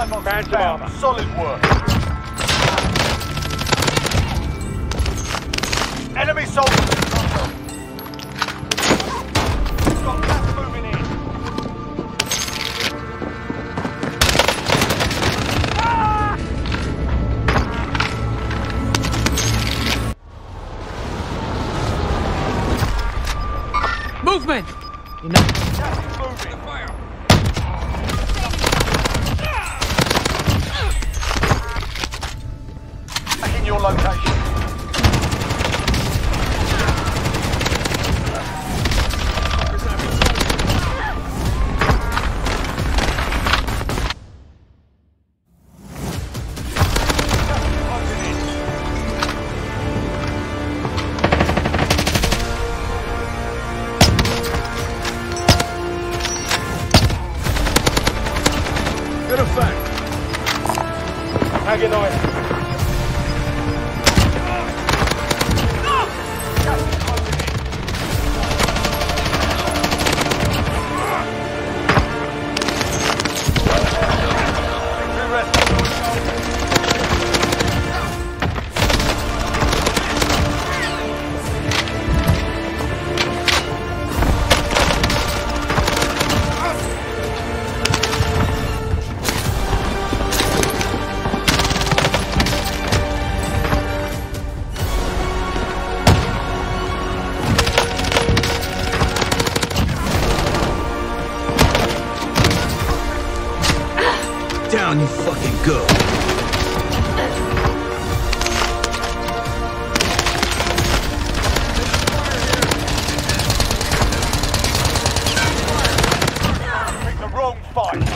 Supply box Found is some down. armor. Solid work. Enemy soldiers. Got gas moving in. Movement! You know, Gas is moving. Back in location. Good effect. Tagging Down you fucking go. Wrong fight.